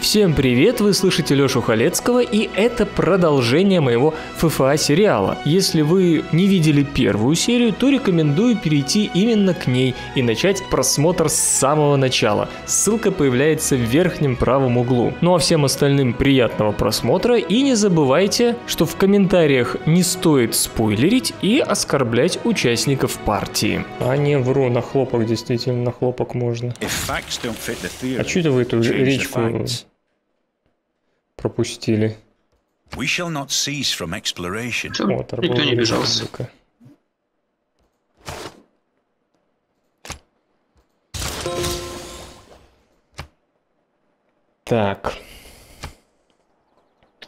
Всем привет, вы слышите Лёшу Халецкого, и это продолжение моего ФФА сериала. Если вы не видели первую серию, то рекомендую перейти именно к ней и начать просмотр с самого начала. Ссылка появляется в верхнем правом углу. Ну а всем остальным приятного просмотра и не забывайте, что в комментариях не стоит спойлерить и оскорблять участников партии. А не вру, на хлопок действительно, на хлопок можно. А что это вы эту речку пропустили. We shall not cease from exploration. Все, О, никто не бежался. Так.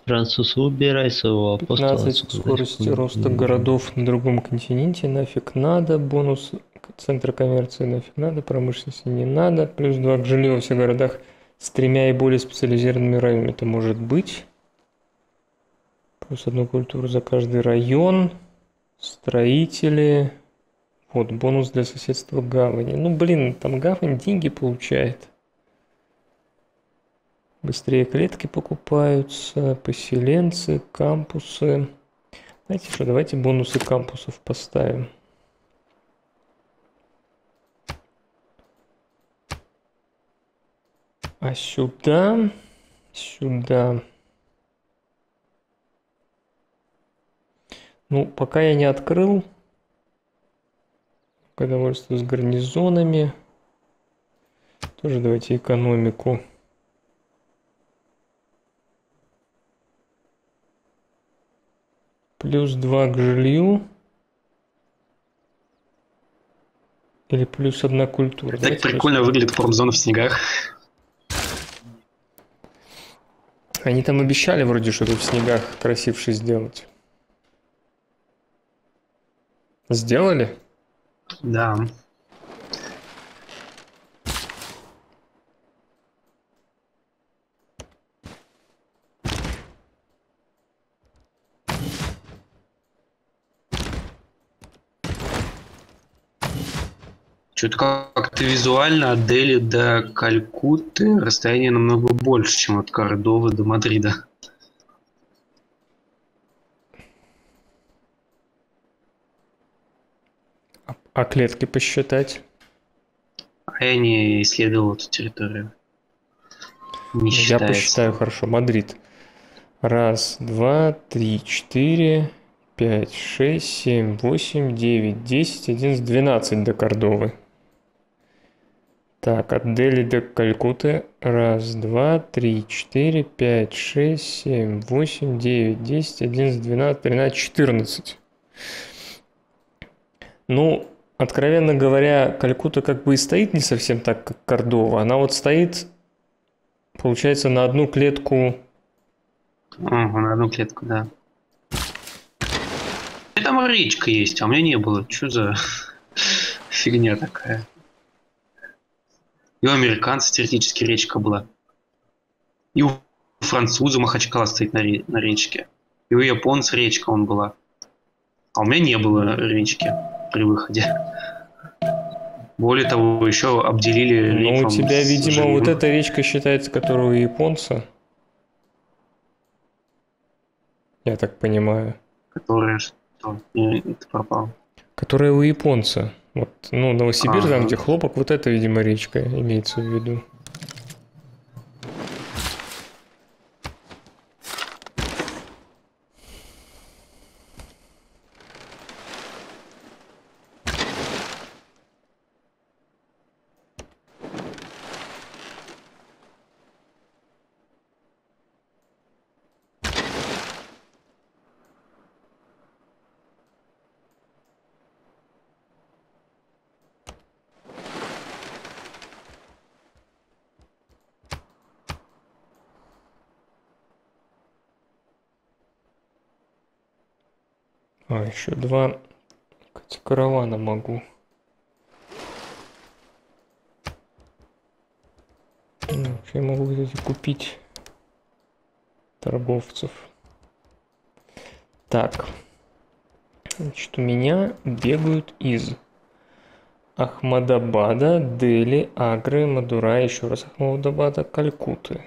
Француз, убирай своего апостола. 15 скорости роста городов на другом континенте нафиг надо. Бонус центра коммерции нафиг надо. Промышленности не надо. Плюс 2 к жилью во всех городах с тремя и более специализированными районами это может быть. Плюс одну культуру за каждый район. Строители. Вот, бонус для соседства гавани. Ну, блин, там гавань деньги получает. Быстрее клетки покупаются, поселенцы, кампусы. Знаете что, давайте бонусы кампусов поставим. А сюда, сюда. Ну, пока я не открыл. Продовольствие с гарнизонами. Тоже давайте экономику. Плюс 2 к жилью. Или плюс одна культура. Так Давайте прикольно выглядит промзона в снегах. Они там обещали вроде что-то в снегах красивше сделать. Сделали? Да. Что-то как-то визуально от Дели до Калькутты расстояние намного больше, чем от Кордовы до Мадрида. А, клетки посчитать? А я не исследовал эту территорию. Не я считается. посчитаю хорошо. Мадрид. Раз, два, три, четыре, пять, шесть, семь, восемь, девять, десять, одиннадцать, двенадцать до Кордовы. Так, от Дели до Калькуты. Раз, два, три, четыре, пять, шесть, семь, восемь, девять, десять, одиннадцать, двенадцать, тринадцать, четырнадцать. Ну, откровенно говоря, Калькута как бы и стоит не совсем так, как Кордова. Она вот стоит, получается, на одну клетку... Ага, на одну клетку, да. И там речка есть, а у меня не было. Что за фигня такая? И у американцев теоретически речка была. И у француза Махачкала стоит на, ре- на речке. И у японца речка он была. А у меня не было речки при выходе. Более того, еще обделили Ну, у тебя, видимо, вот эта речка считается, которая у японца. Я так понимаю. Которая что? Это пропал. Которая у японца. Вот, ну, Новосибирск, ага. там, где хлопок, вот это, видимо, речка имеется в виду. Еще два каравана могу. Ну, я могу, кстати, купить торговцев. Так. Значит, у меня бегают из Ахмадабада, Дели, Агры, Мадура, еще раз Ахмадабада, Калькуты.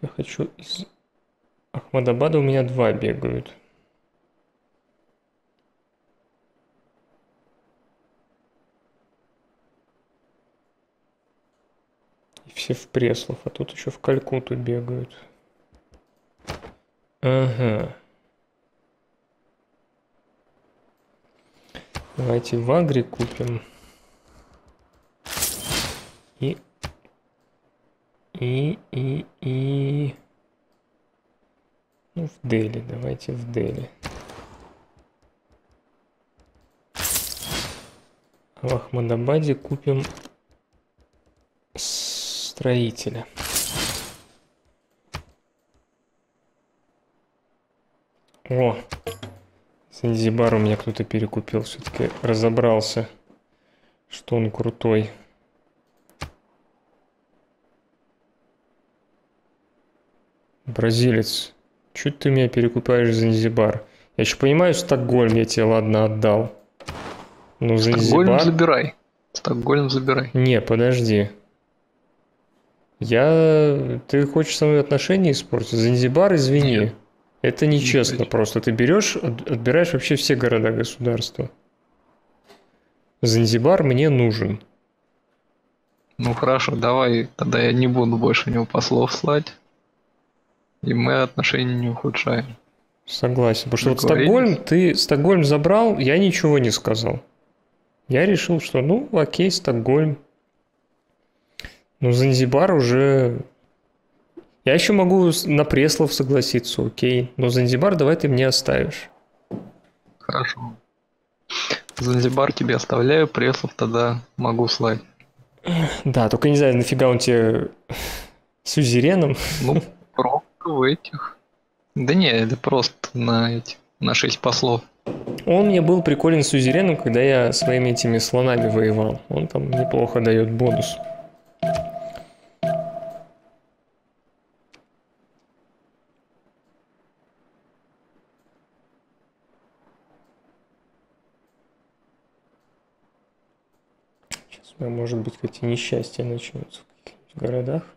Я хочу из Ахмадабада у меня два бегают. И все в Преслов, а тут еще в Калькуту бегают. Ага. Давайте в Агре купим. И... И... И... И... Ну, в Дели. Давайте в Дели. В Ахмадабаде купим строителя. О, Занзибар у меня кто-то перекупил, все-таки разобрался, что он крутой. Бразилец, чуть ты меня перекупаешь Занзибар? Я еще понимаю, Стокгольм я тебе, ладно, отдал. Ну, Занзибар... Стокгольм забирай. Стокгольм забирай. Не, подожди. Я... Ты хочешь со мной отношения испортить? Занзибар, извини. Нет. Это нечестно не просто. Ты берешь, отбираешь вообще все города государства. Занзибар мне нужен. Ну хорошо, давай, тогда я не буду больше у него послов слать. И мы отношения не ухудшаем. Согласен. Потому что вот Стокгольм, ты Стокгольм забрал, я ничего не сказал. Я решил, что ну окей, Стокгольм. Но Занзибар уже я еще могу на Преслов согласиться, окей. Но Занзибар давай ты мне оставишь. Хорошо. Занзибар тебе оставляю, Преслов тогда могу слать. Да, только не знаю, нафига он тебе сюзереном. Ну, пробка в этих. Да не, это просто на эти, на 6 послов. Он мне был приколен сюзереном, когда я своими этими слонами воевал. Он там неплохо дает бонус. может быть, какие несчастья начнутся в каких-нибудь городах.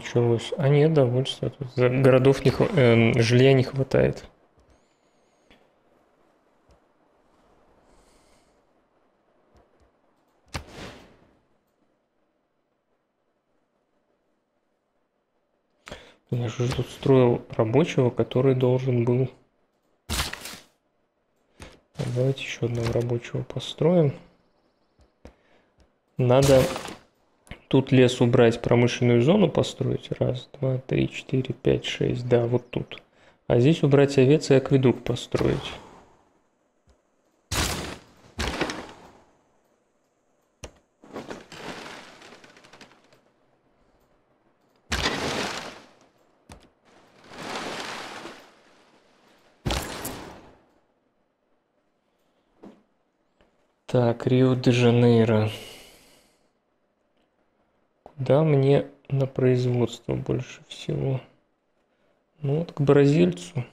Началось. А нет, довольство. Городов не э, жилья не хватает. Я же тут строил рабочего, который должен был... Давайте еще одного рабочего построим. Надо Тут лес убрать, промышленную зону построить. Раз, два, три, четыре, пять, шесть. Да, вот тут. А здесь убрать овец и акведук построить. Так, Рио-де-Жанейро. Да, мне на производство больше всего. Ну вот к бразильцу.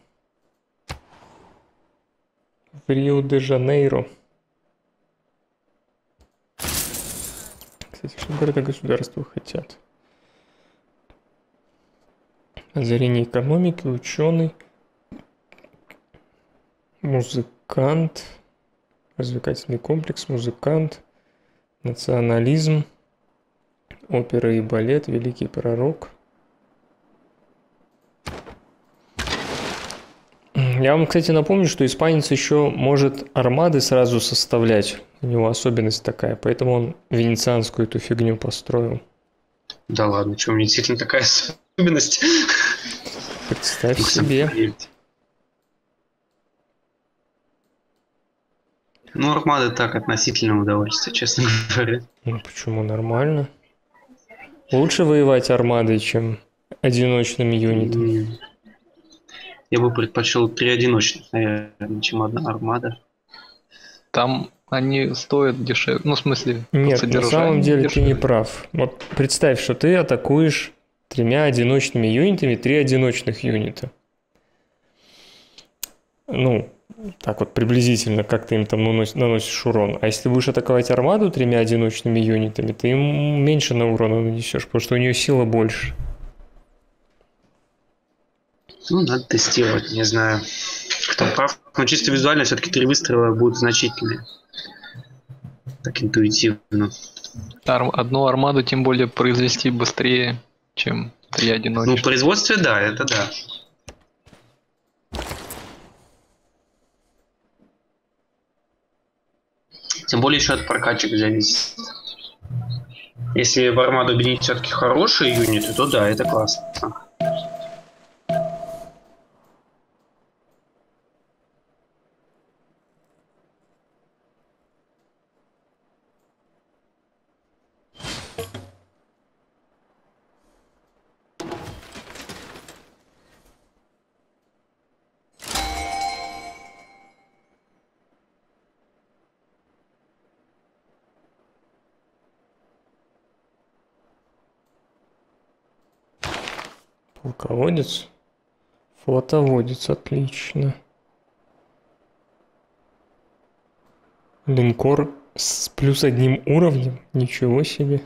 В Рио-де-Жанейро. Кстати, что города государства хотят? Озарение экономики, ученый, музыкант, развлекательный комплекс, музыкант, национализм – опера и балет «Великий пророк». Я вам, кстати, напомню, что испанец еще может армады сразу составлять. У него особенность такая, поэтому он венецианскую эту фигню построил. Да ладно, что у меня действительно такая особенность? Представь себе. Ну, армада так, относительно удовольствие, честно говоря. Ну почему нормально? Лучше воевать армадой, чем одиночными юнитами. Я бы предпочел три одиночных, наверное, чем одна армада. Там они стоят дешевле. Ну, в смысле, Нет, на самом деле ты дешевле. не прав. Вот представь, что ты атакуешь тремя одиночными юнитами три одиночных юнита. Ну, так вот приблизительно, как ты им там наносишь, урон. А если ты будешь атаковать армаду тремя одиночными юнитами, ты им меньше на урона нанесешь, потому что у нее сила больше. Ну, надо тестировать, не знаю, кто прав. Но чисто визуально все-таки три выстрела будут значительные. Так интуитивно. Ар- Одну армаду тем более произвести быстрее, чем три Ну, в одиночных. производстве, да, это да. Тем более еще от прокачек зависит. Если в армаду объединить все-таки хорошие юниты, то да, это классно. Полководец? Флотоводец, отлично. Линкор с плюс одним уровнем? Ничего себе.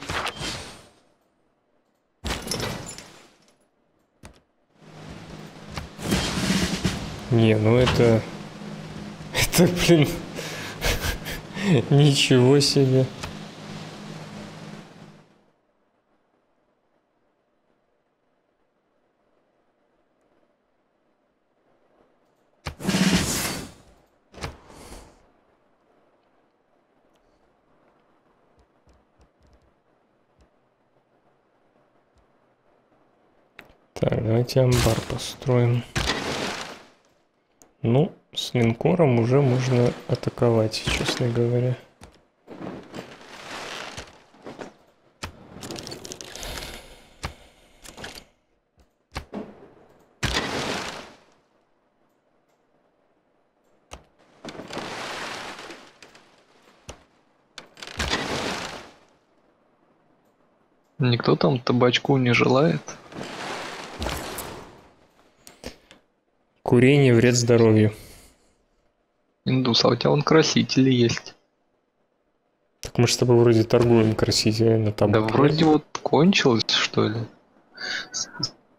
Не, ну это... Это, блин... Ничего себе. Так, давайте амбар построим. Ну, с линкором уже можно атаковать, честно говоря. Никто там табачку не желает. Курение вред здоровью. Индус, а у тебя вон красители есть. Так мы же с тобой вроде торгуем красителями на Да вроде вот кончилось, что ли.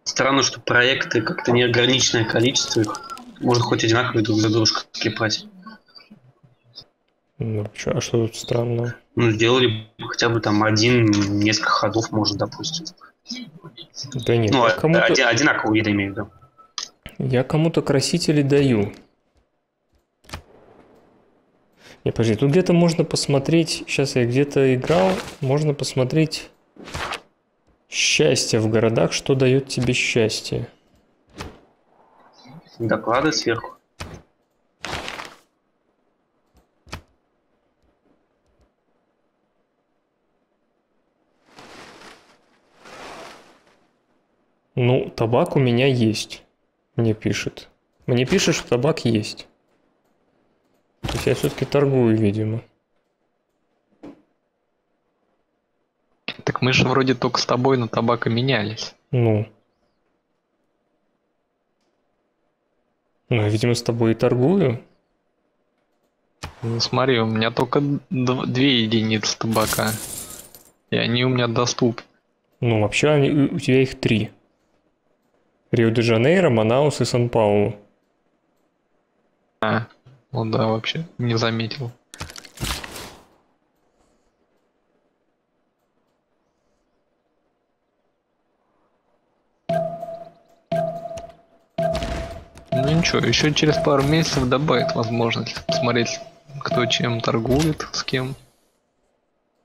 Странно, что проекты как-то неограниченное количество их. Можно хоть одинаковые друг за дружкой клепать. Ну, чё, а что тут странного? Ну, сделали бы хотя бы там один, несколько ходов, может, допустим. Да нет, ну, я а- кому-то, оди- одинакового вида имею в виду. Я кому-то красители даю. Не, подожди, тут где-то можно посмотреть, сейчас я где-то играл, можно посмотреть счастье в городах, что дает тебе счастье. Доклады сверху. Ну, табак у меня есть, мне пишет. Мне пишет, что табак есть. То есть я все-таки торгую, видимо. Так мы же вроде только с тобой на табак и менялись. Ну. Ну, я, видимо, с тобой и торгую. Ну смотри, у меня только дв- две единицы табака. И они у меня доступны. Ну, вообще они- у тебя их три. Рио-де-Жанейро, Манаус и Сан-Паулу. А, ну да, вообще, не заметил. Ну ничего, еще через пару месяцев добавит возможность посмотреть, кто чем торгует, с кем.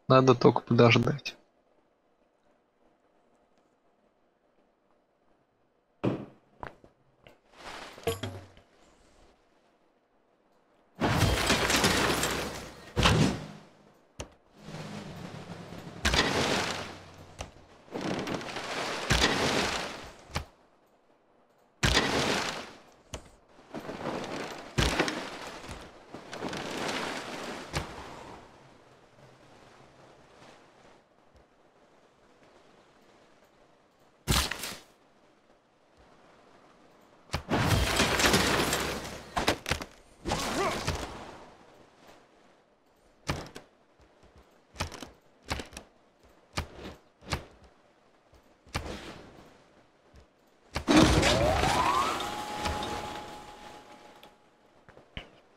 Надо только подождать.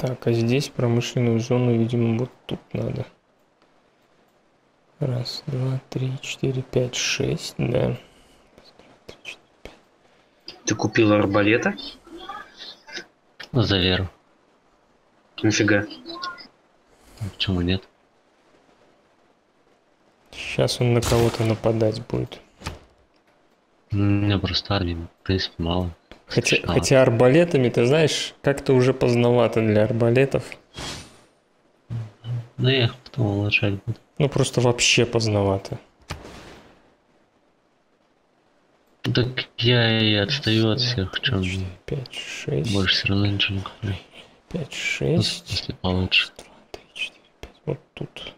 Так, а здесь промышленную зону, видимо, вот тут надо. Раз, два, три, четыре, пять, шесть, да. Ты купил арбалета? За веру. Нафига? Почему нет? Сейчас он на кого-то нападать будет. У меня просто армии, в принципе, мало. Хотя, хотя арбалетами, ты знаешь, как-то уже поздновато для арбалетов. Ну, я их потом улучшать буду. Ну, просто вообще поздновато. Так я и отстаю от всех, чем 5, 6, больше все равно ничего не куплю. 5, Ну, 6, если получше. 2, 3, 4, 5. Вот тут.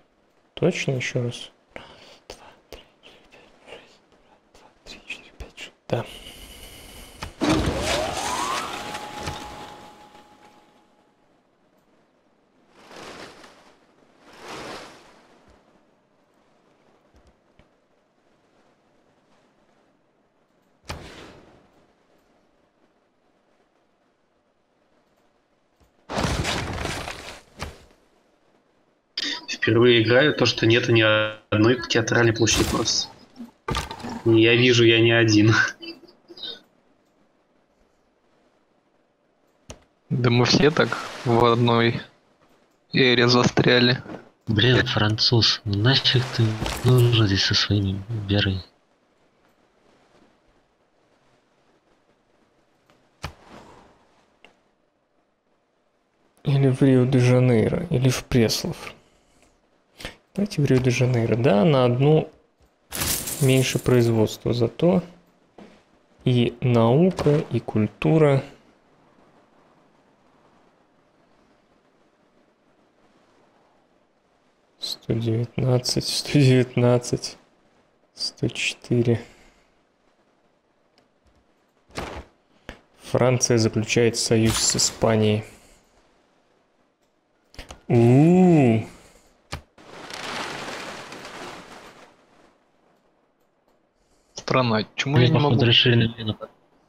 Точно еще раз? Раз, два, три, четыре, пять, шесть. Два, три, четыре, пять, шесть. Да. Играю то, что нету ни одной театральной площади просто. Я вижу, я не один. Да мы все так в одной эре застряли. Блин, француз, ну нафиг ты нужен здесь со своими верой? Или в Рио-де-Жанейро, или в Преслов. Давайте в Рио-де-Жанейро. Да, на одну меньше производства, зато и наука, и культура. Сто девятнадцать, сто девятнадцать, сто четыре. Франция заключает союз с Испанией. У-у-у. Странно, почему я не могу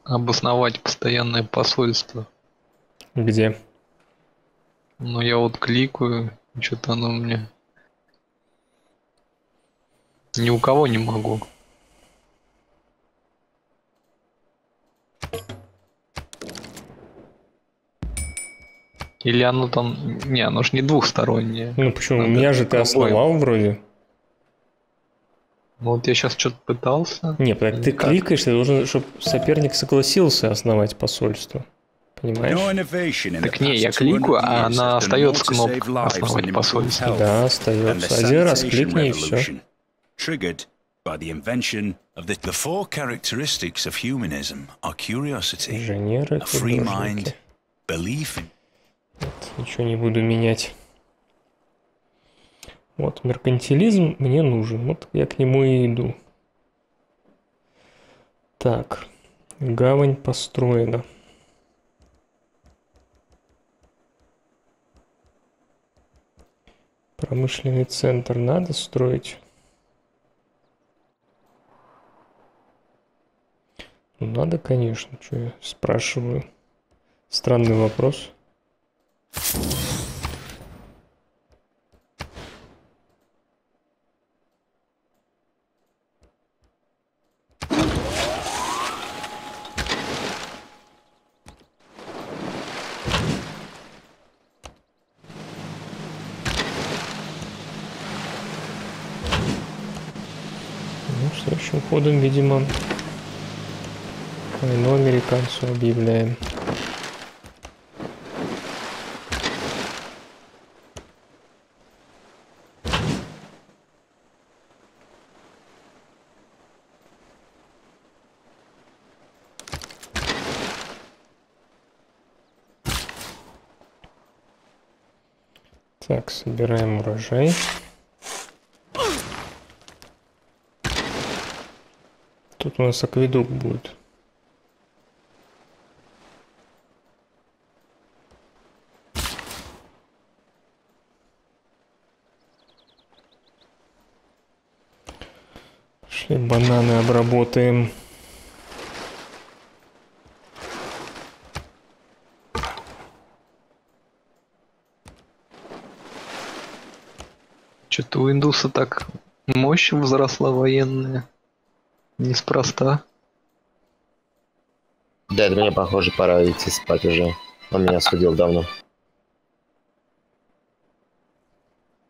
обосновать постоянное посольство? Где? Ну я вот кликаю, что-то оно мне... Ни у кого не могу. Или оно там... Не, оно ж не двухстороннее. Ну почему? Надо Меня же ты обоим. основал вроде. Ну вот я сейчас что-то пытался. Не, так ты Никак. кликаешь, ты должен, чтобы соперник согласился основать посольство. Понимаешь? Так не, я кликаю, а она остается кнопка «Основать посольство». Да, остается. Один раз кликни и все. By the invention of the, the four characteristics of humanism are curiosity, Инженеры, a free mind, belief ничего не буду менять. Вот, меркантилизм мне нужен. Вот я к нему и иду. Так, гавань построена. Промышленный центр надо строить? Ну, надо, конечно, что я спрашиваю. Странный вопрос. Ну, следующим ходом, видимо, войну американцу объявляем. Так, собираем урожай. Тут у нас акведук будет. Шли бананы обработаем. Что-то у индуса так мощь возросла военная. Неспроста. Да, мне, похоже, пора идти спать уже. Он меня судил давно.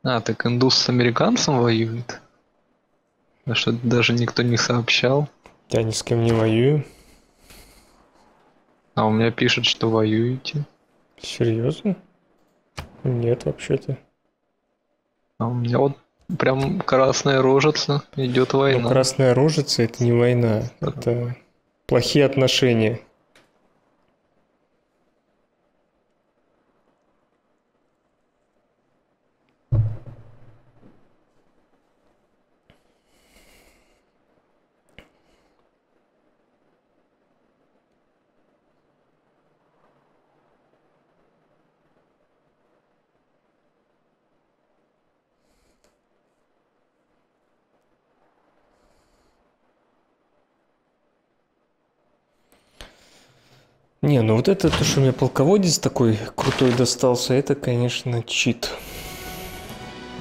А, так индус с американцем воюет? А что даже никто не сообщал? Я ни с кем не воюю. А у меня пишет, что воюете. Серьезно? Нет, вообще-то. А у меня вот прям красная рожица, идет Ну, война. красная рожица это не война, это плохие отношения. Не, ну вот это то, что мне полководец такой крутой достался, это, конечно, чит.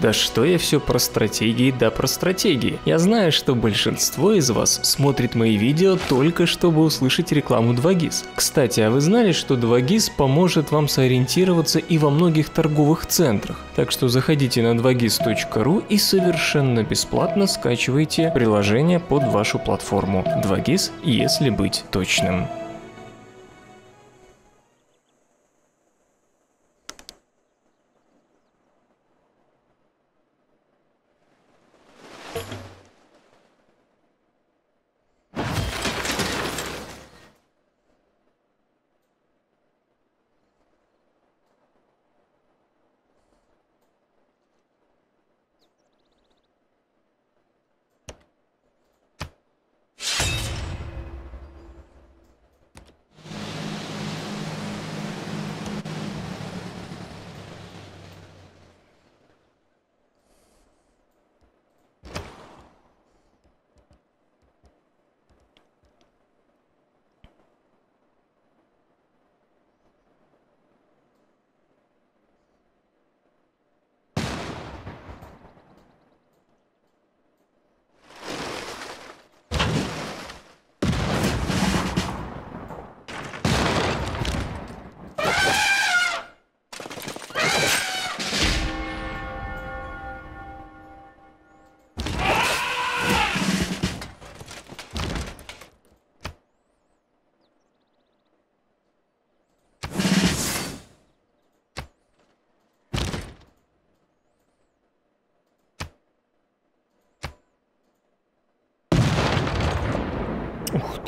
Да что я все про стратегии, да про стратегии. Я знаю, что большинство из вас смотрит мои видео только чтобы услышать рекламу 2GIS. Кстати, а вы знали, что 2GIS поможет вам сориентироваться и во многих торговых центрах? Так что заходите на 2GIS.ru и совершенно бесплатно скачивайте приложение под вашу платформу 2GIS, если быть точным.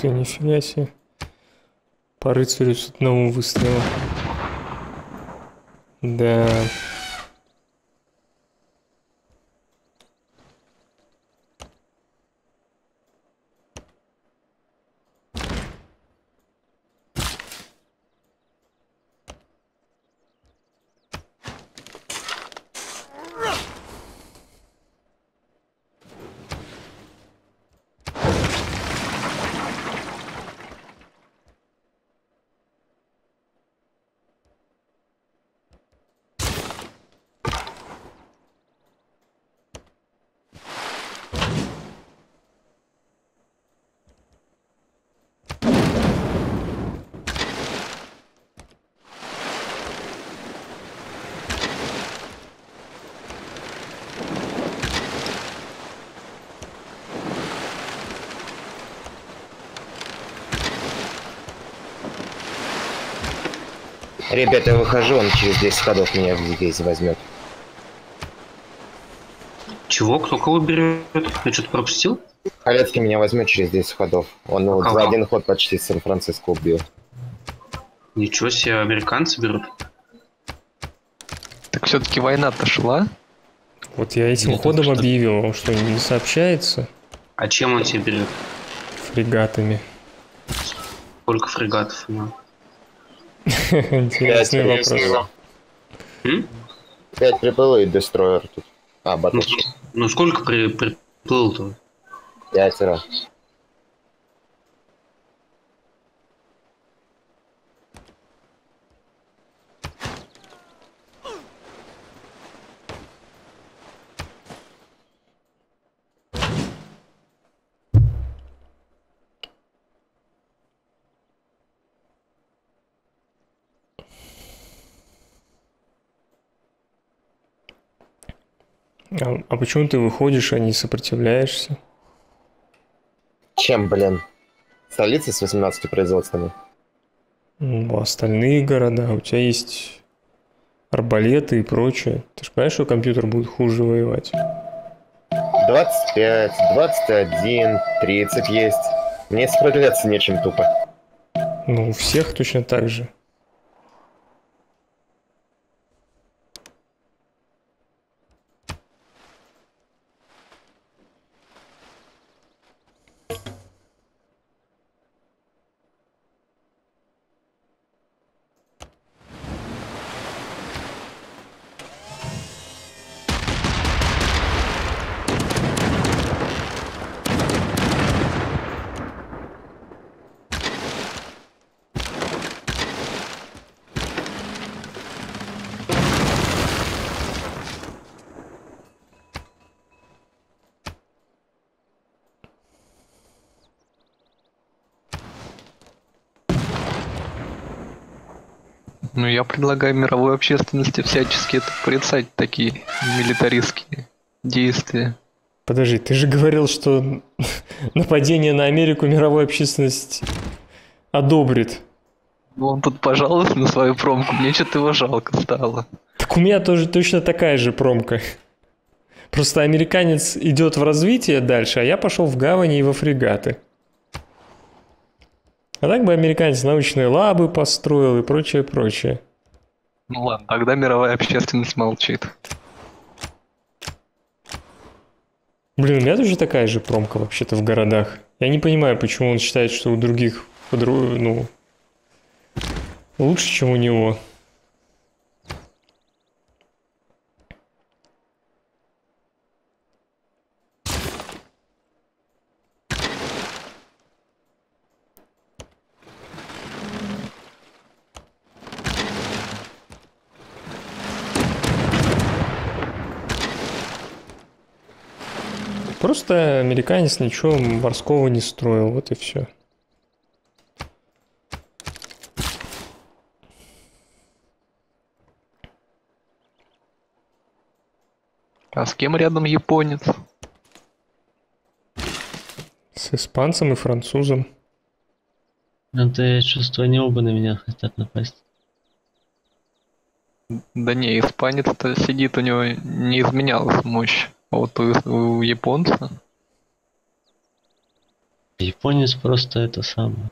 Ты, нифига себе. По рыцарю с одного выстрела. Да. Ребята, я выхожу, он через 10 ходов меня в Гейзе возьмет. Чего? Кто кого берет? Я что-то пропустил? Халецкий меня возьмет через 10 ходов. Он Кого? за один ход почти Сан-Франциско убил. Ничего себе, американцы берут. Так все-таки война-то шла. Вот я этим Нет, ходом что- объявил, вам что, не сообщается? А чем он тебе берет? Фрегатами. Сколько фрегатов? Ну. Интересный Пять вопрос. 5 приплыл и дестройер тут. А, Ну, батушки. ну сколько при, приплыл-то? Пятеро. А, а почему ты выходишь, а не сопротивляешься? Чем, блин? Столицей с 18 производствами. Ну, а остальные города, у тебя есть арбалеты и прочее. Ты же понимаешь, что компьютер будет хуже воевать? 25, 21, 30 есть. Мне сопротивляться нечем тупо. Ну, у всех точно так же. Ну, я предлагаю мировой общественности всячески это порицать такие милитаристские действия. Подожди, ты же говорил, что нападение на Америку мировая общественность одобрит. Ну, Он тут пожаловался на свою промку, мне что-то его жалко стало. Так у меня тоже точно такая же промка. Просто американец идет в развитие дальше, а я пошел в гавани и во фрегаты. А так бы американец научные лабы построил и прочее, прочее. Ну ладно, тогда мировая общественность молчит. Блин, у меня тоже такая же промка вообще-то в городах. Я не понимаю, почему он считает, что у других подру- ну, лучше, чем у него. Просто американец ничего морского не строил, вот и все. А с кем рядом японец? С испанцем и французом. Это я чувствую, они оба на меня хотят напасть. Да не, испанец-то сидит, у него не изменялась мощь. А вот у, у японца Японец просто это самое.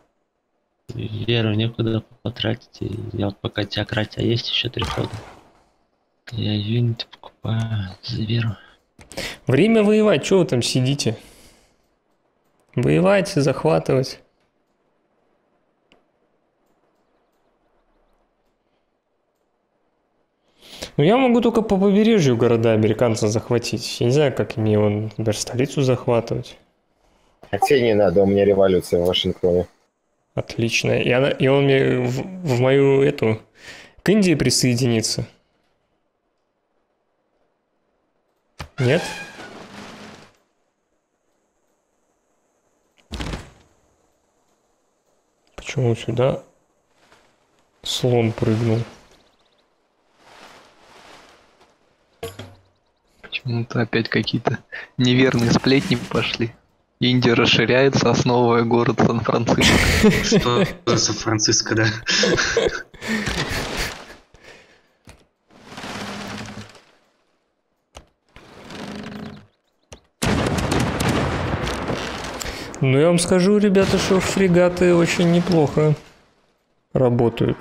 Веру некуда потратить. И я вот пока теократия есть еще три хода. Я юниты покупаю за веру. Время воевать, что вы там сидите? Воевать, захватывать. Ну, я могу только по побережью города американца захватить. Я не знаю, как мне он, например, столицу захватывать. Тебе не надо, у меня революция в Вашингтоне. Отлично. И, она, и он мне в, в мою эту к Индии присоединится. Нет? Почему сюда слон прыгнул? Почему-то опять какие-то неверные сплетни пошли. Индия расширяется, основывая город Сан-Франциско. Что за Сан-Франциско, да? Ну, я вам скажу, ребята, что фрегаты очень неплохо работают.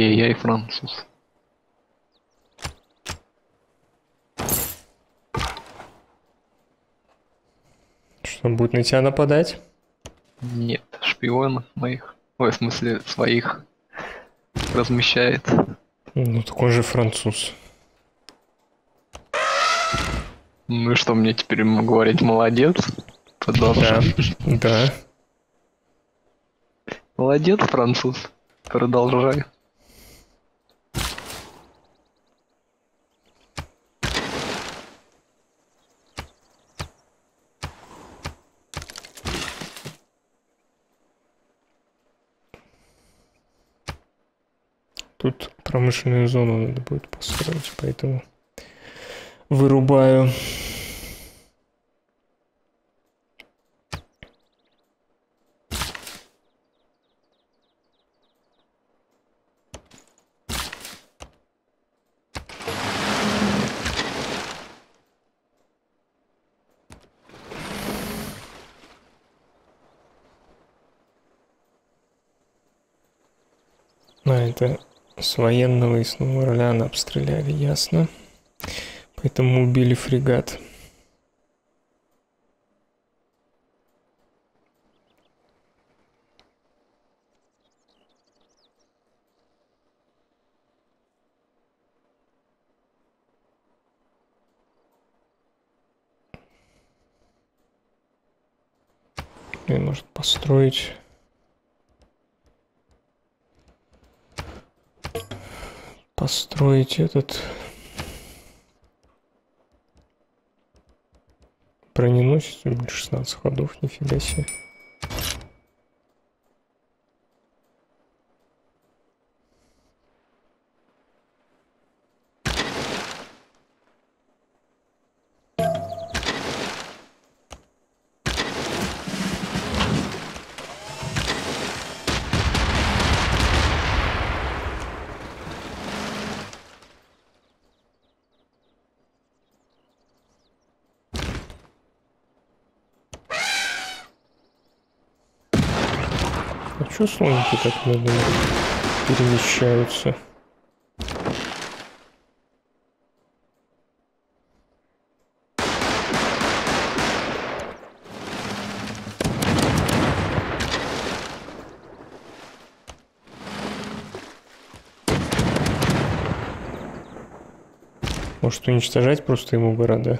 Ай-яй-яй, француз. Что, будет на тебя нападать? Нет, шпионов моих. Ой, в смысле, своих размещает. Ну, так он же француз. Ну и что мне теперь ему говорить? Молодец. Да, Продолжай. да. Молодец, француз. Продолжай. Тут промышленную зону надо будет построить, поэтому вырубаю. А, это военного и с Нового Орлеана обстреляли, ясно. Поэтому убили фрегат. И может построить построить этот броненосец у него 16 ходов, нифига себе. Чё слоники так медленно перемещаются? Может уничтожать просто ему города?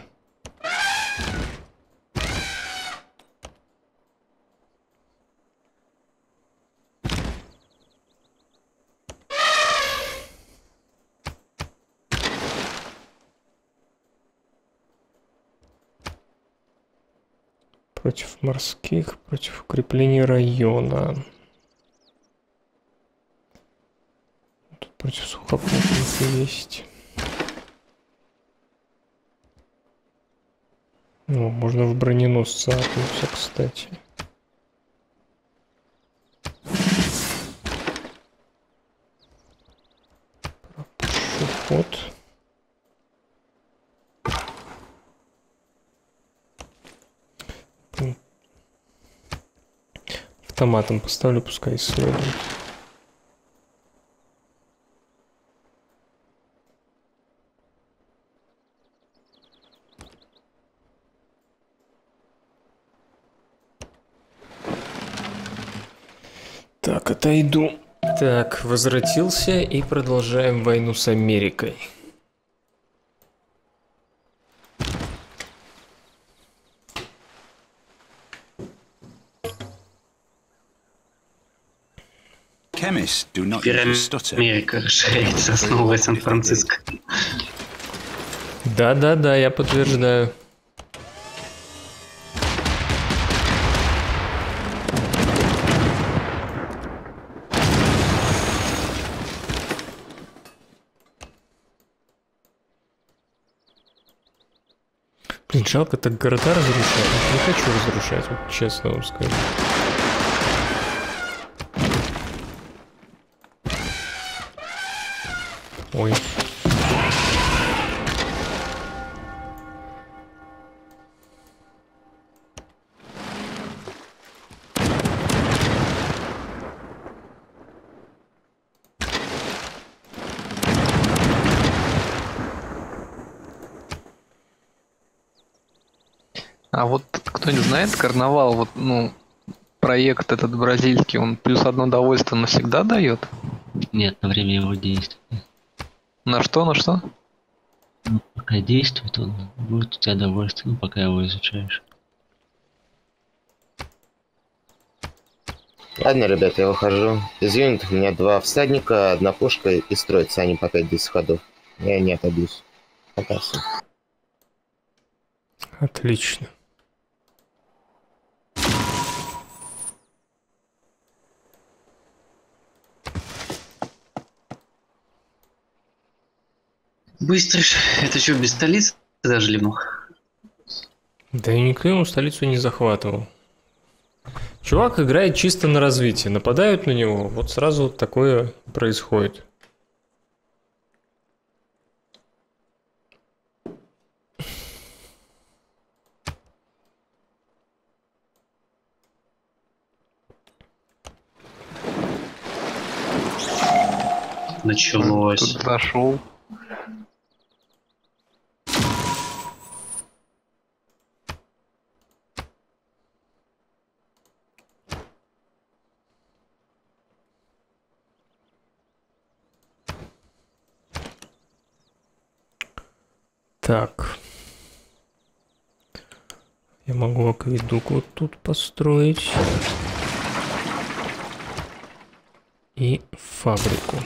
Против морских, против укреплений района. Тут против сухопутных есть. Ну, можно в броненосца кстати. Автоматом поставлю, пускай исследует. Так, отойду. Так, возвратился и продолжаем войну с Америкой. Америка расширяется, основывая Сан-Франциско. Да-да-да, я подтверждаю. Блин, жалко так города разрушать. Не хочу разрушать, вот честно вам скажу. Ой. А вот кто не знает, карнавал, вот, ну, проект этот бразильский, он плюс одно удовольствие навсегда дает? Нет, на время его действия. На что, на что? Ну, пока действует он, будет у тебя довольствие, ну, пока его изучаешь. Ладно, ребята, я ухожу. Из юнитов у меня два всадника, одна пушка и строятся они по 5-10 ходов. Я не отобьюсь. Пока. Отлично. Быстро ж. Это что, без столицы даже ливнул? Да и никто ему столицу не захватывал. Чувак играет чисто на развитие. Нападают на него, вот сразу такое происходит. Началось. Тут зашел. Так. Я могу акведук вот тут построить. И фабрику.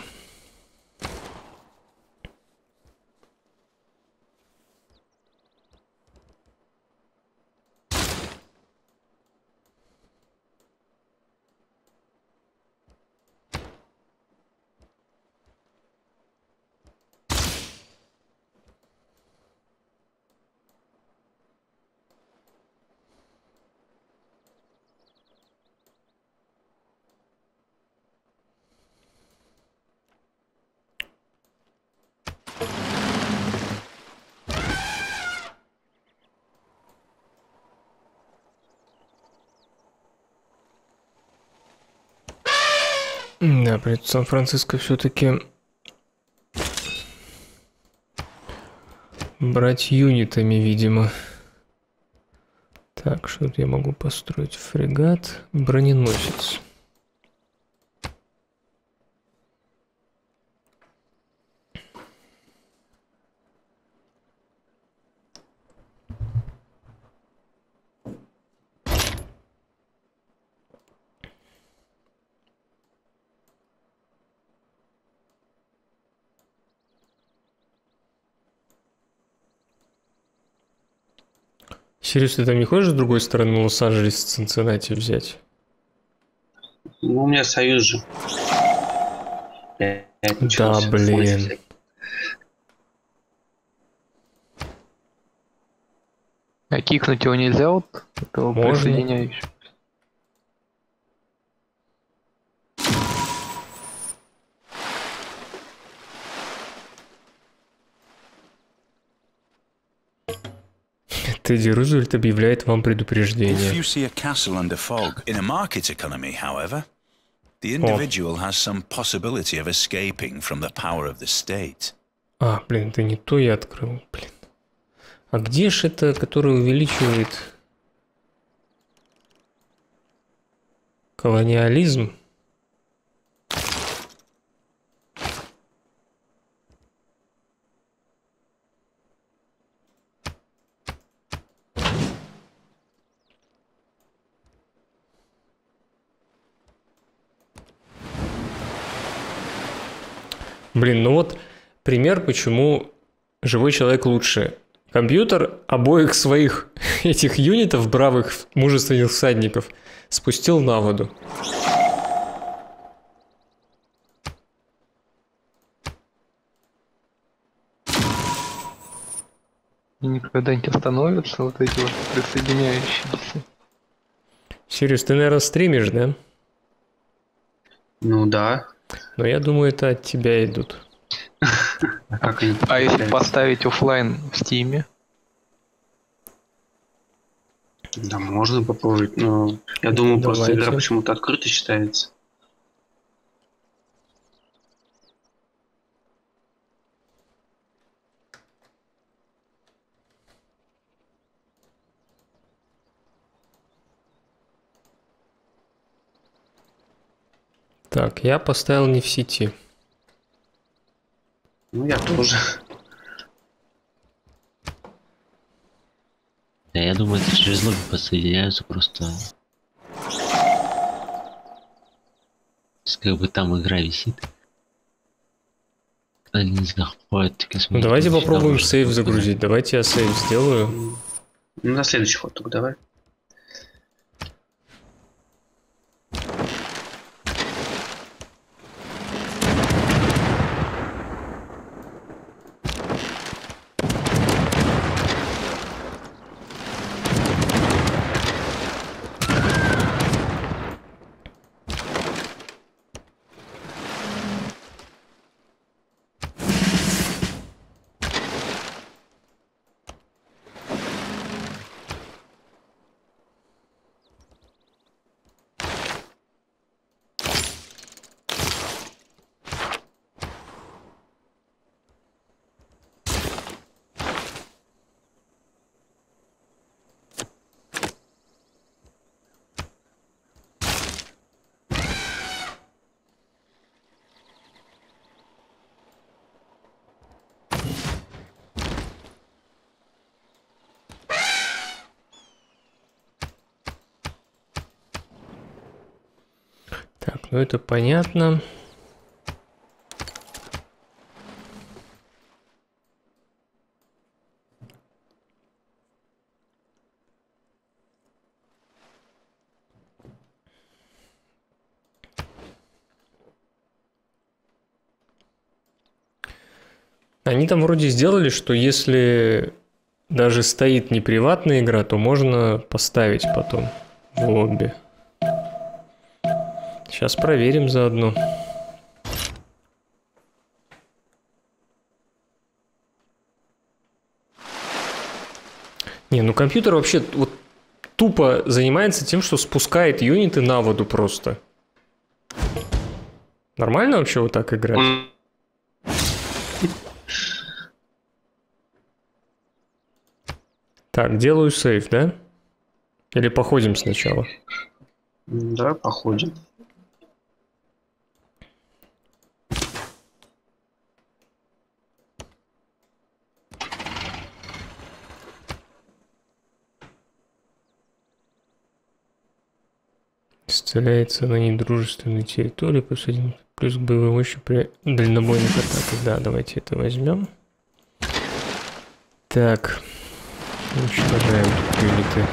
При Сан-Франциско все-таки брать юнитами, видимо. Так, что я могу построить? Фрегат, броненосец. Сириус, ты там не хочешь с другой стороны Лос-Анджелес с Цинциннати взять? Ну, у меня союз же. Я- я Да, блин. А кикнуть его нельзя вот этого Можно. Тедди Рузвельт объявляет вам предупреждение. the individual has some possibility of escaping from the power of the state. А, блин, это не то я открыл, блин. А где ж это, которое увеличивает колониализм? Блин, ну вот пример, почему живой человек лучше. Компьютер обоих своих этих юнитов, бравых мужественных всадников, спустил на воду. И никогда не остановятся вот эти вот присоединяющиеся. Сириус, ты, наверное, стримишь, да? Ну да. Но я думаю, это от тебя идут. А как они А если поставить оффлайн в Steam е? Да, можно попробовать, но я думаю, просто игра почему-то открыта считается. Так, я поставил не в сети. Ну, я тоже. Да, я думаю, это через лобби подсоединяются просто. Как бы там игра висит. Они заходят, такие Ну, смотрят, давайте попробуем сейв загрузить. Давайте я сейв сделаю. Ну, на следующий ход только давай. Так, ну это понятно. Они там вроде сделали, что если даже стоит не приватная игра, то можно поставить потом в лобби. Сейчас проверим заодно. Не, ну компьютер вообще вот тупо занимается тем, что спускает юниты на воду просто. Нормально вообще вот так играть? Так, делаю сейф, да? Или походим сначала? Да, походим. Исцеляется на недружественной территории посадим плюс к боевой мощи при дальнобойных атаках. Да, давайте это возьмем. Так, уничтожаем юниты.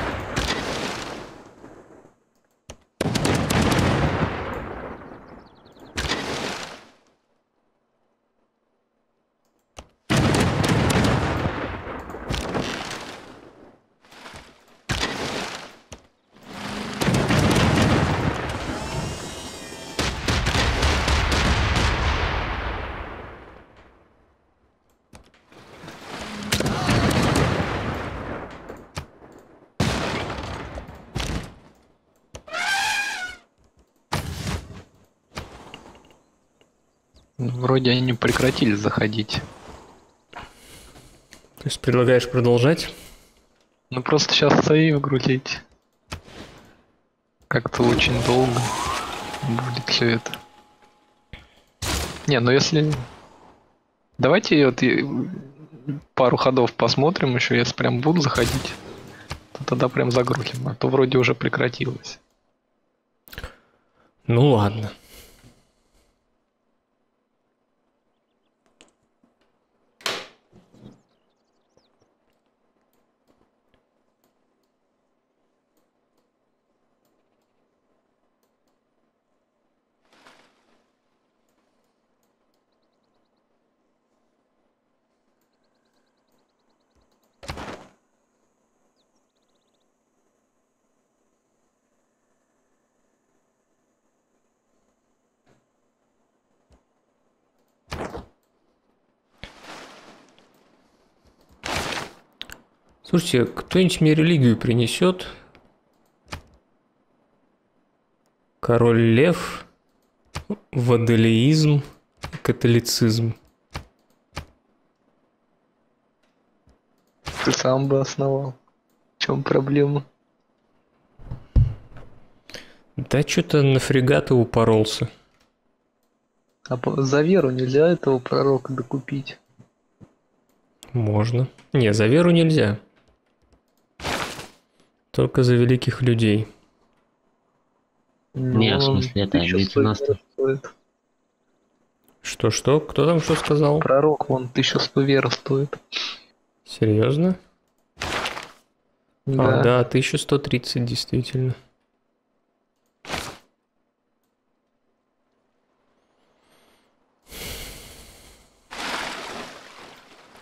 Вроде они прекратили заходить. То есть предлагаешь продолжать? Ну просто сейчас сейв грузить. Как-то очень долго будет все это. Не, ну если... Давайте вот пару ходов посмотрим еще, если прям будут заходить, то тогда прям загрузим. А то вроде уже прекратилось. Ну ладно. Слушайте, кто-нибудь мне религию принесет? Король лев, водолеизм, католицизм. Ты сам бы основал. В чем проблема? Да что-то на фрегаты упоролся. А за веру нельзя этого пророка докупить. Можно. Не, за веру нельзя. Только за великих людей. Не, в Ну, смысле, это стоит. Что-что? Кто там что сказал? Пророк, вон, 1100 веры стоит. Серьезно? Да. А, да, 1130 действительно.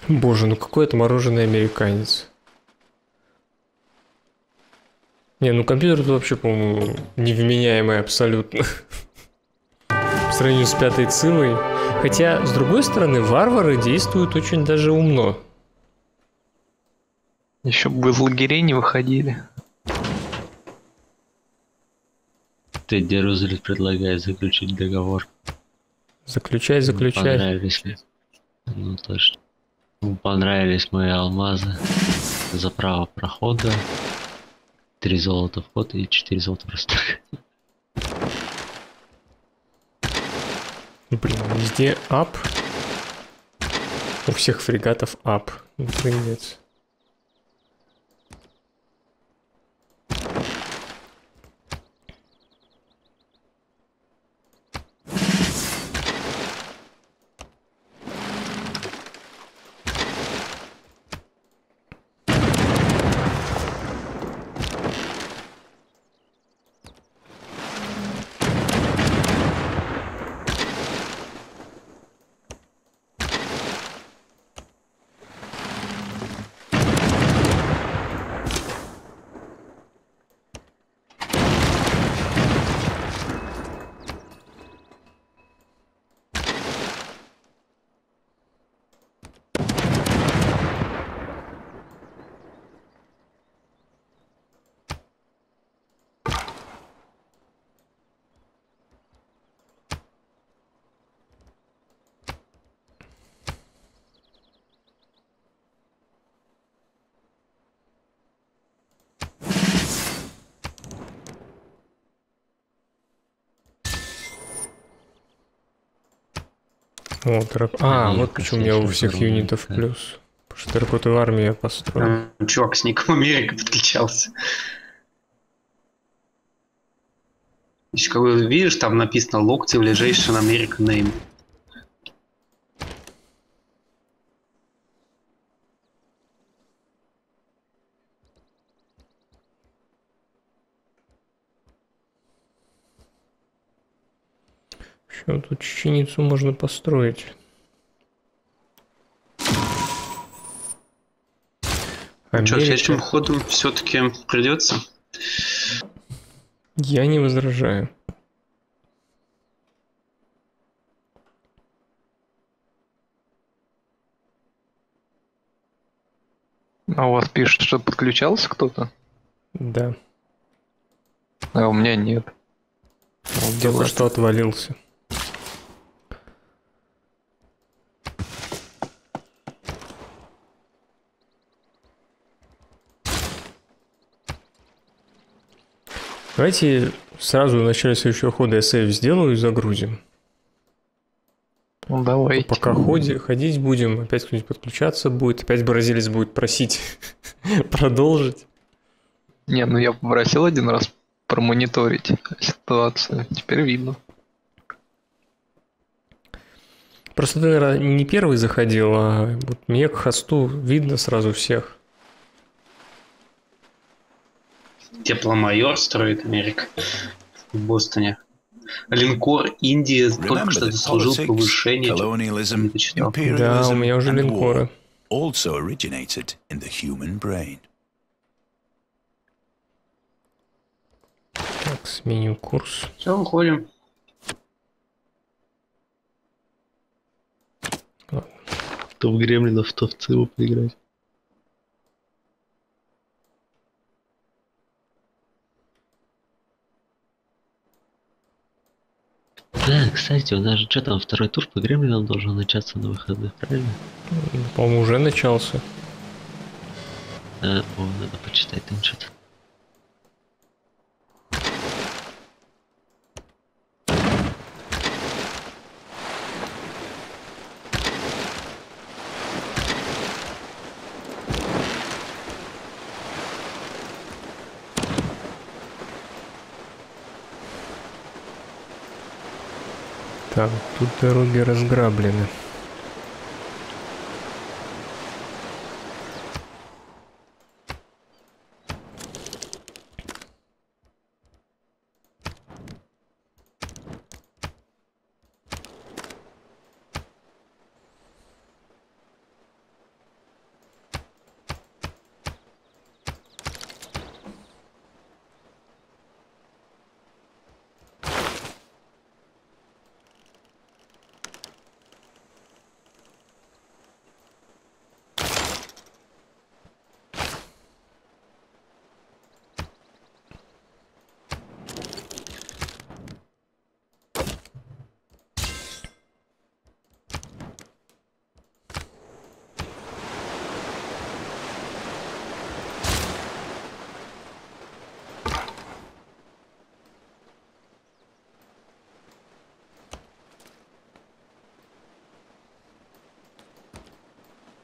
Боже, ну какой это мороженый американец. Не, ну компьютер тут вообще, по-моему, невменяемый абсолютно. По сравнению с пятой цилой. Хотя, с другой стороны, варвары действуют очень даже умно. Еще бы из лагерей не выходили. Ты Рузвельт предлагает заключить договор. Заключай, заключай. Понравились ли? Ну точно. Ему понравились мои алмазы за право прохода. Три золота вход и четыре золота просто. Блин, везде ап. У всех фрегатов ап. Напримец. Вот, рак- А, вот почему у меня у всех юнитов да. плюс. Потому что терракотовую армию я построил. Там чувак с ником Америка подключался. Еще как видишь, там написано локти ближайший American name. Еще тут чеченицу можно построить. Что, Америка- следующим ходом все-таки придется? Я не возражаю. А у вас пишет, что подключался кто-то? Да. А у меня нет. Только Дела. что отвалился. Давайте сразу в начале следующего хода я сейв сделаю и загрузим. Ну давай. Пока ходи, ходить будем, опять кто-нибудь подключаться будет, опять бразилец будет просить продолжить. Не, ну я попросил один раз промониторить ситуацию. Теперь видно. Просто ты, наверное, не первый заходил, а вот мне к хосту видно сразу всех. Тепломайор строит Америка в Бостоне. Линкор Индия только что заслужил повышение. Да, у меня уже линкоры. also originated in the human brain. Так, сменю курс. Все, уходим. То в Гремлинов, то в ЦИУ поиграть. Кстати, у нас же что там, второй тур по Гремлинам должен начаться на выходных, правильно? По-моему, уже начался. А, о, надо почитать там что-то. Тут дороги разграблены.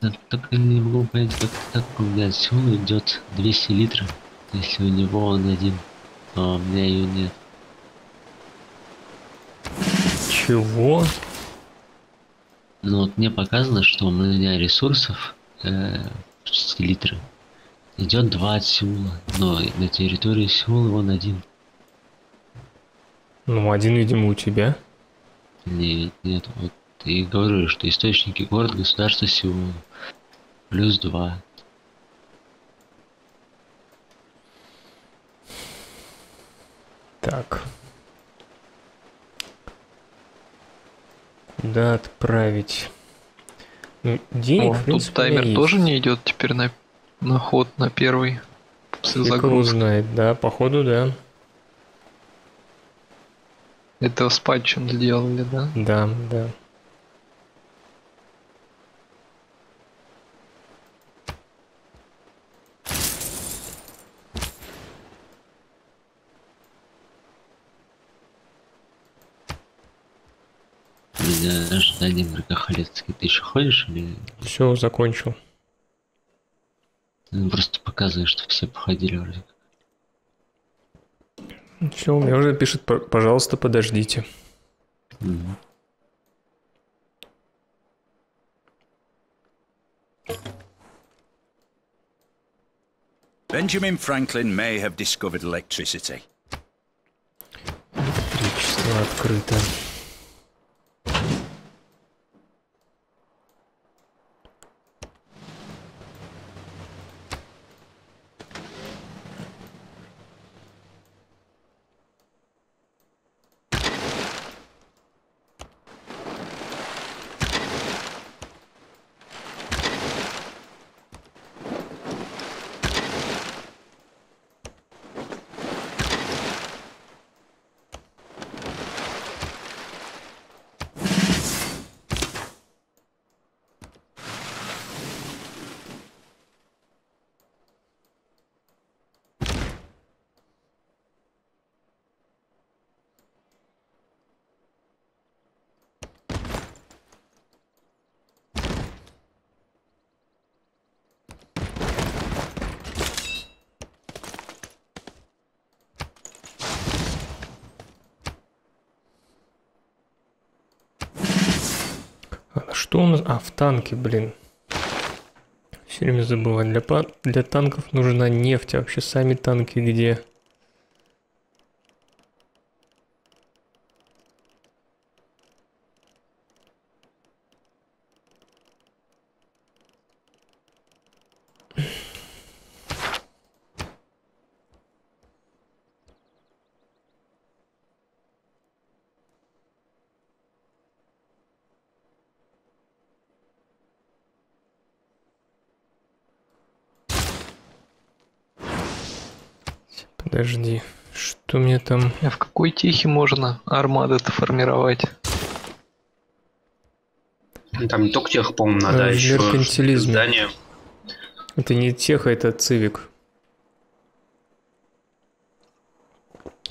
Так, только не могу понять, как так отсюда идет 200 литров. Если у него он один, а у меня ее нет. Чего? Но вот мне показано, что у меня ресурсов э, 6 литров. Идет два от Сеула, но на территории Сеула он один. Ну, один, видимо, у тебя. Нет, нет, вот и говорю, что источники город государства Сеула. Плюс два. Так. Куда отправить? Ну, денег, О, в тут принципе, меня таймер есть. тоже не идет теперь на, на ход на первый. С знает, да, походу, да. Это с патчем сделали, да? Да, да. У меня ожидание игрока Халецкий. Ты еще ходишь или Все, закончил. ну, просто показываешь, что все походили вроде как? Все, у меня уже пишет, «П- пожалуйста, подождите. Benjamin Franklin may have discovered electricity. Электричество открыто. А что у нас? А, в танке, блин. Все время забываю. Для, для танков нужна нефть. А вообще сами танки где? Подожди. Что мне там? А в какой тихий можно армады-то формировать? Там не только тех, по-моему, надо, а в еще здание. Это не теха, это цивик.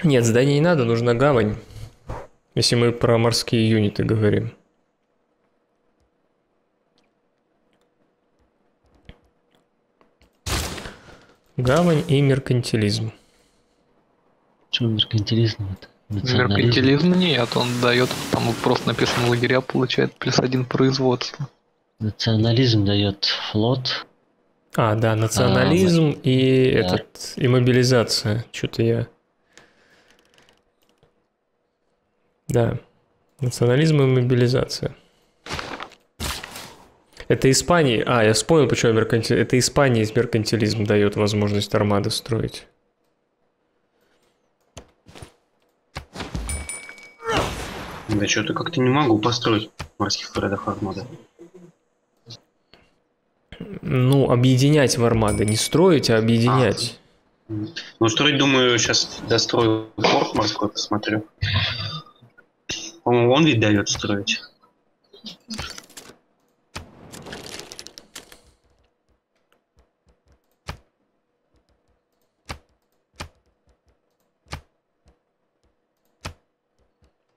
Нет, здание не надо, нужна гавань. Если мы про морские юниты говорим. Гавань и меркантилизм. Что меркантилизм это? Национализм. Меркантилизм нет, он дает, там просто написано лагеря, получает плюс один производство. Национализм дает флот. А, да, национализм и да. этот и мобилизация. Что-то я. Да. Национализм и мобилизация. Это Испания. А, я вспомнил, почему меркантилизм. Это Испания из меркантилизм дает возможность армады строить. Да что-то как-то не могу построить в морских городах армады. Ну, объединять в армады. Не строить, а объединять. Ну, строить, думаю, сейчас дострою порт морской, посмотрю. По-моему, он ведь дает строить.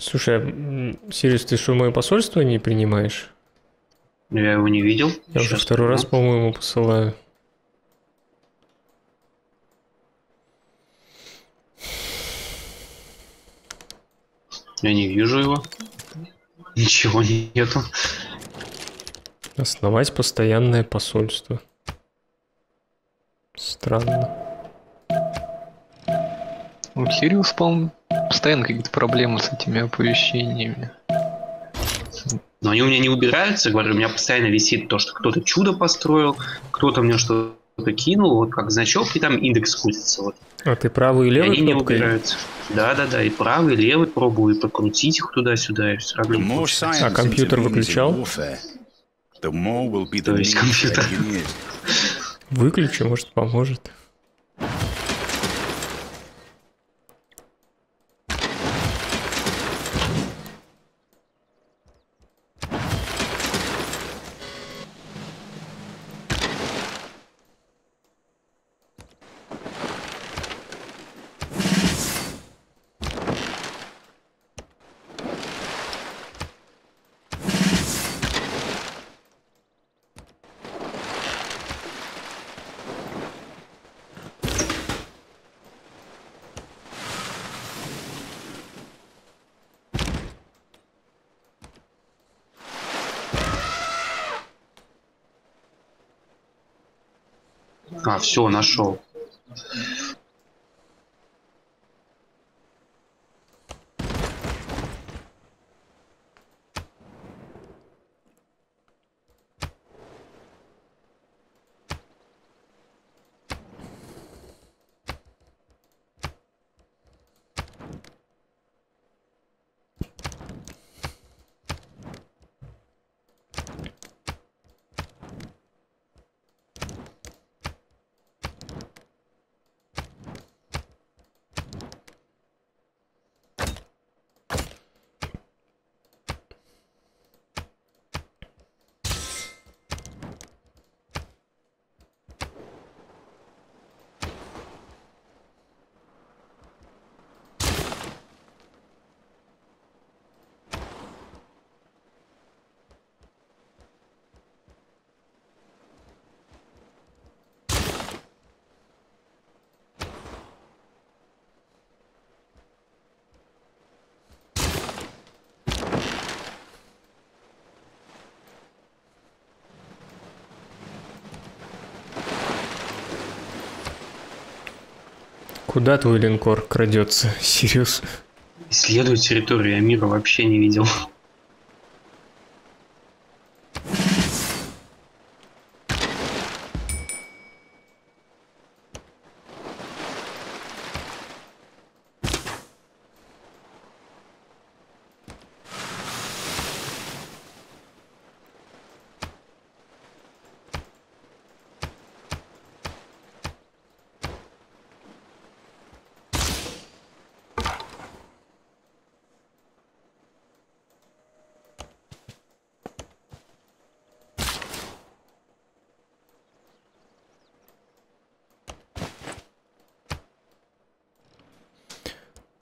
Слушай, а, м, Сириус, ты что, мое посольство не принимаешь? Я его не видел. Я уже Щас второй раз, по-моему, посылаю. Я не вижу его. Ничего нету. Основать постоянное посольство. Странно. У Сириус, по-моему, постоянно какие-то проблемы с этими оповещениями. Но они у меня не убираются, говорю, у меня постоянно висит то, что кто-то чудо построил, кто-то мне что-то кинул, вот как значок, и там индекс крутится. Вот. А ты правый и И левый они не кнопкой? убираются. Да-да-да, и правый, и левый пробую, и покрутить их туда-сюда, и все равно. А компьютер выключал? То есть компьютер. Выключи, может, поможет. А, все, нашел. Куда твой линкор крадется, Сириус? Исследую территорию, я мира вообще не видел.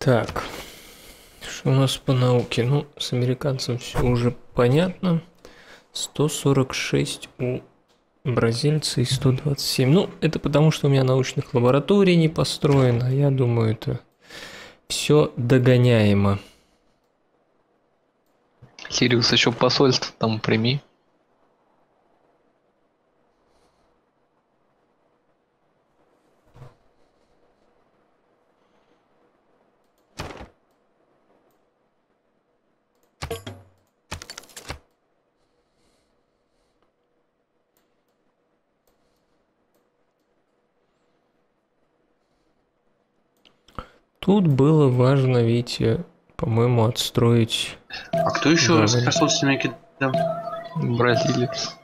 Так, что у нас по науке? Ну, с американцем все уже понятно. 146 у бразильца и 127. Ну, это потому, что у меня научных лабораторий не построено. Я думаю, это все догоняемо. Сириус, еще посольство там прими. Тут было важно, Витя, по-моему, отстроить... А кто еще Да, посольственный кидал? Бразилец.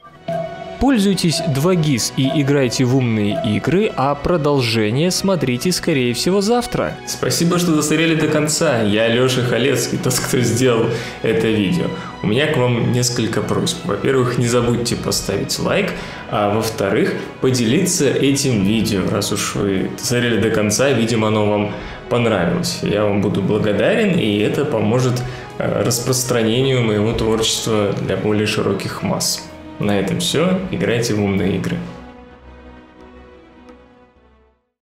Пользуйтесь 2GIS и играйте в умные игры, а продолжение смотрите, скорее всего, завтра. Спасибо, что досмотрели до конца. Я Леша Халецкий, тот, кто сделал это видео. У меня к вам несколько просьб. Во-первых, не забудьте поставить лайк, а во-вторых, поделиться этим видео. Раз уж вы досмотрели до конца, видимо, оно вам понравилось. Я вам буду благодарен, и это поможет э, распространению моего творчества для более широких масс. На этом все. Играйте в умные игры.